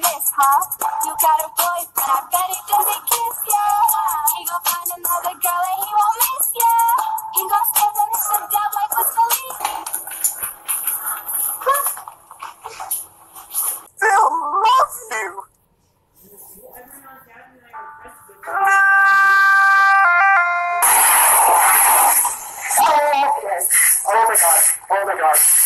miss, huh? You got a boyfriend, I bet it doesn't kiss ya. He gon' find another girl and he won't miss ya. He gon' dab like. They'll love you. Oh my god. Oh my god.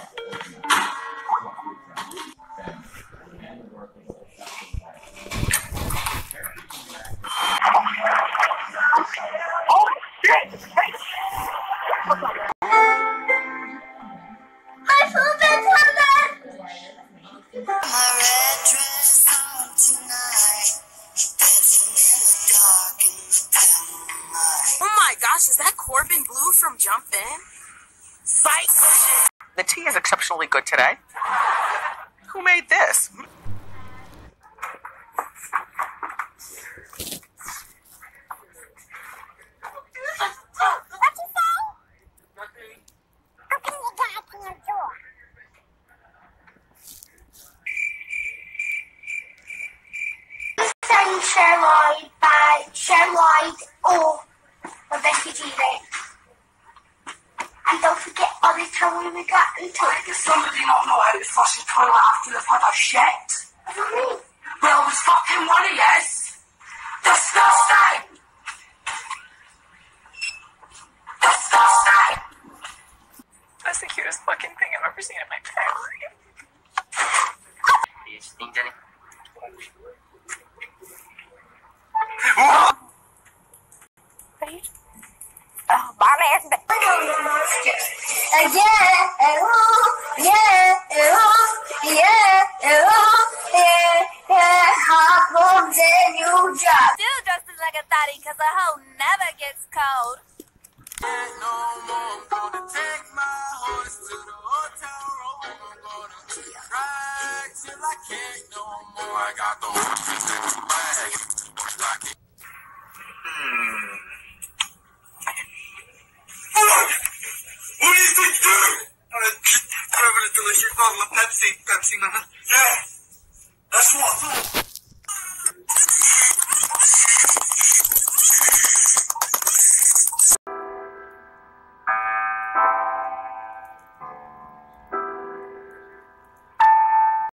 gosh, is that Corbin Bleu from Jump In? Psych! The tea is exceptionally good today. Who made this? What you say? Open the goddamn door. Sang Sherloid by Sherloid or Rebecca G. And don't forget all the time we got into it. Does somebody not know how to flush the toilet after they've had a shit? What do you mean? Well, there's fucking one of yes. Disgusting! Disgusting! That's the cutest fucking thing I've ever seen in my entire life. What do you think, Jenny? oh, Barney is the- Uh, yeah, oh, yeah, oh, yeah, oh, yeah, yeah, hot bones and you drop. Still dresses like a thotty cause a hoe never gets cold. No a delicious bottle Pepsi, Pepsi Man. Yeah, that's what I thought.